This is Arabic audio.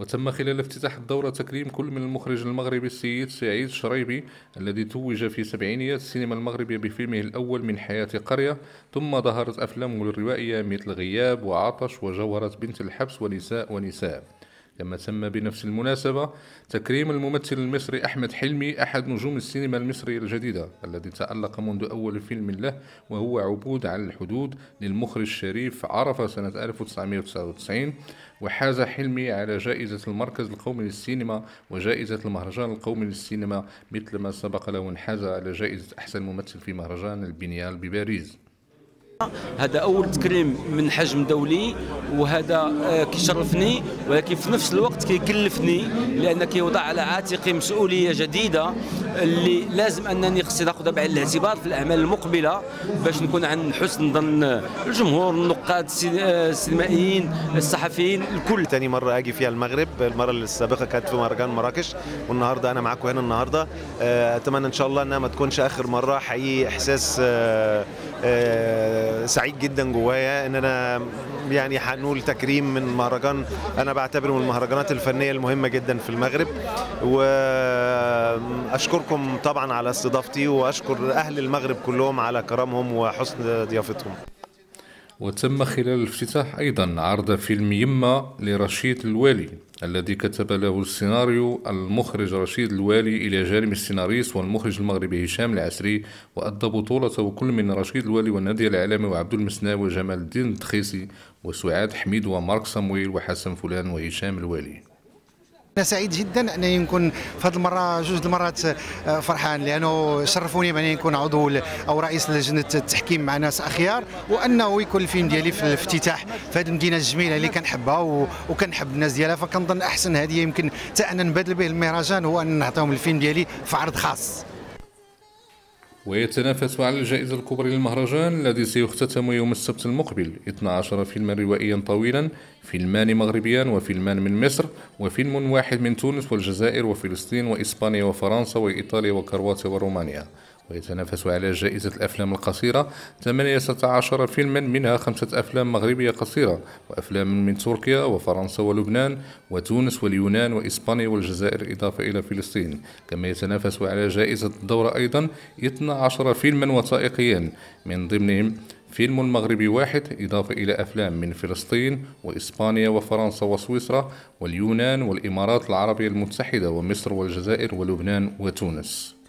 وتم خلال افتتاح الدورة تكريم كل من المخرج المغربي السيد سعيد شريبي الذي توج في سبعينيات السينما المغربية بفيلمه الأول من حياة قرية. ثم ظهرت أفلامه الروائية مثل غياب وعطش وجوهرة بنت الحبس ونساء ونساء. كما تم بنفس المناسبة تكريم الممثل المصري أحمد حلمي أحد نجوم السينما المصرية الجديدة الذي تألق منذ أول فيلم له وهو عبود على الحدود للمخرج الشريف عرفة سنة 1999 وحاز حلمي على جائزة المركز القومي للسينما وجائزة المهرجان القومي للسينما مثل ما سبق له انحاز على جائزة أحسن ممثل في مهرجان البنيال بباريس. هذا أول تكريم من حجم دولي وهذا آه، كيشرفني ولكن في نفس الوقت كيكلفني لأن كيوضع على عاتقي مسؤولية جديدة اللي لازم أنني خصني ناخذها بعين الاعتبار في الأعمال المقبلة باش نكون عن حسن ظن الجمهور النقاد آه، السينمائيين الصحفيين الكل. ثاني مرة آجي فيها المغرب المرة السابقة كانت في مهرجان مراكش والنهاردة أنا معاكم هنا النهارده. آه، أتمنى إن شاء الله إنها ما تكونش آخر مرة حقيقي إحساس سعيد جدا جوايا إن أنا يعني هنقول تكريم من مهرجان. أنا بعتبره من المهرجانات الفنية المهمة جدا في المغرب. وأشكركم طبعا على استضافتي وأشكر أهل المغرب كلهم على كرمهم وحسن ضيافتهم. وتم خلال الافتتاح أيضا عرض فيلم يما لرشيد الوالي الذي كتب له السيناريو المخرج رشيد الوالي إلى جانب السيناريست والمخرج المغربي هشام العسري وأدى بطولته كل من رشيد الوالي والنادي العالمي وعبد المسناوي وجمال الدين الدخيسي وسعاد حميد ومارك سامويل وحسن فلان وهشام الوالي. أنا سعيد جدا أنني نكون في هذه المرة جوج المرات آه، فرحان لأنه شرفوني باني نكون عضو أو رئيس لجنة التحكيم مع ناس أخيار وأنه يكون الفيلم ديالي في الافتتاح في هذه المدينة الجميلة اللي كنحبها وكنحب الناس ديالها. فكنظن أحسن هديه يمكن حتى أن نبادل به المهرجان هو أن نعطيهم الفيلم ديالي في عرض خاص. ويتنافس على الجائزة الكبرى للمهرجان الذي سيختتم يوم السبت المقبل 12 فيلما روائيا طويلا فيلمان مغربيان وفيلمان من مصر وفيلم واحد من تونس والجزائر وفلسطين وإسبانيا وفرنسا وإيطاليا وكرواتيا ورومانيا. ويتنافس على جائزة الأفلام القصيرة. 18 فيلما منها خمسة أفلام مغربية قصيرة وأفلام من تركيا وفرنسا ولبنان وتونس واليونان وإسبانيا والجزائر إضافة إلى فلسطين. كما يتنافس على جائزة الدورة أيضا 12 فيلما وثائقيا. من ضمنهم فيلم مغربي واحد إضافة إلى أفلام من فلسطين وإسبانيا وفرنسا وسويسرا واليونان والإمارات العربية المتحدة ومصر والجزائر ولبنان وتونس.